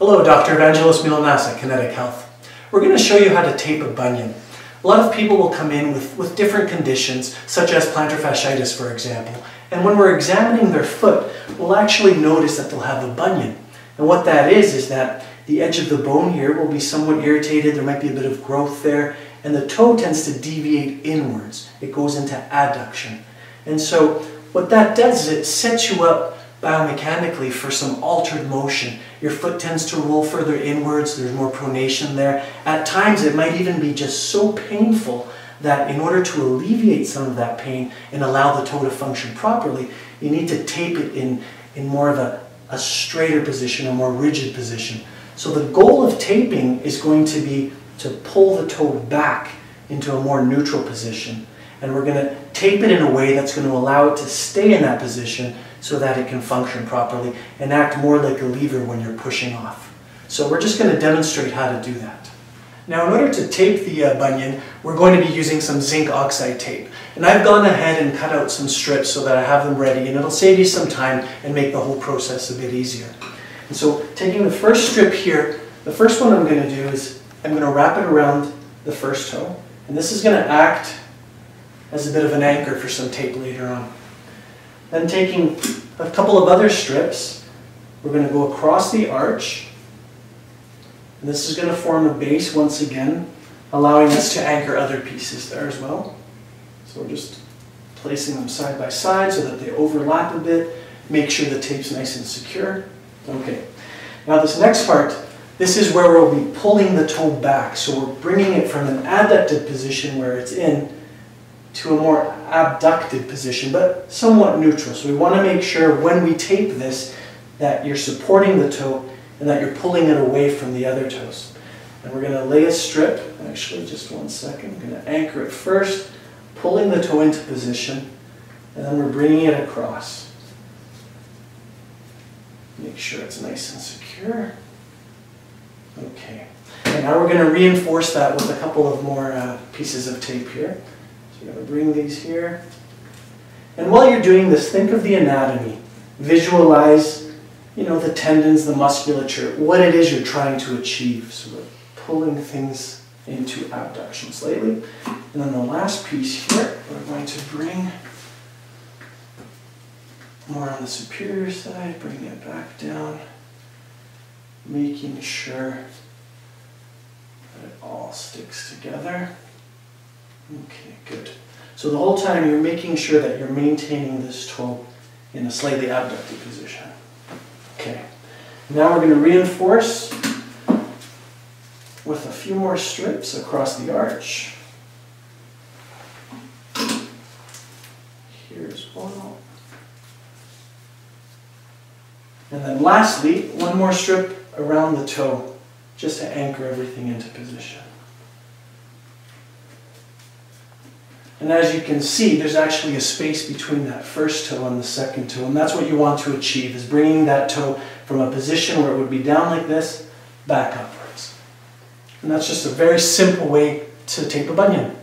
Hello, Dr. Evangelos at Kinetic Health. We're going to show you how to tape a bunion. A lot of people will come in with, with different conditions, such as plantar fasciitis, for example. And when we're examining their foot, we'll actually notice that they'll have a bunion. And what that is, is that the edge of the bone here will be somewhat irritated, there might be a bit of growth there, and the toe tends to deviate inwards. It goes into adduction. And so what that does is it sets you up biomechanically for some altered motion. Your foot tends to roll further inwards, there's more pronation there. At times it might even be just so painful that in order to alleviate some of that pain and allow the toe to function properly, you need to tape it in, in more of a, a straighter position, a more rigid position. So the goal of taping is going to be to pull the toe back into a more neutral position. And we're going to tape it in a way that's going to allow it to stay in that position so that it can function properly and act more like a lever when you're pushing off. So we're just going to demonstrate how to do that. Now in order to tape the uh, bunion, we're going to be using some zinc oxide tape. And I've gone ahead and cut out some strips so that I have them ready and it'll save you some time and make the whole process a bit easier. And so taking the first strip here, the first one I'm going to do is I'm going to wrap it around the first toe. And this is going to act as a bit of an anchor for some tape later on. Then taking a couple of other strips, we're going to go across the arch. And this is going to form a base once again, allowing us to anchor other pieces there as well. So we're just placing them side by side so that they overlap a bit. Make sure the tape's nice and secure. Okay. Now this next part, this is where we'll be pulling the toe back. So we're bringing it from an adducted position where it's in to a more abducted position, but somewhat neutral. So we want to make sure when we tape this that you're supporting the toe and that you're pulling it away from the other toes. And we're going to lay a strip, actually just one second, I'm going to anchor it first, pulling the toe into position, and then we're bringing it across. Make sure it's nice and secure. Okay. And now we're going to reinforce that with a couple of more uh, pieces of tape here. So you're going to bring these here. And while you're doing this, think of the anatomy. Visualize, you know, the tendons, the musculature, what it is you're trying to achieve. So we're pulling things into abduction slightly. And then the last piece here, we're going to bring more on the superior side, bring it back down, making sure that it all sticks together. Okay, good. So the whole time you're making sure that you're maintaining this toe in a slightly abducted position. Okay. Now we're going to reinforce with a few more strips across the arch. Here's one. And then lastly, one more strip around the toe, just to anchor everything into position. And as you can see, there's actually a space between that first toe and the second toe. And that's what you want to achieve, is bringing that toe from a position where it would be down like this, back upwards. And that's just a very simple way to tape a bunion.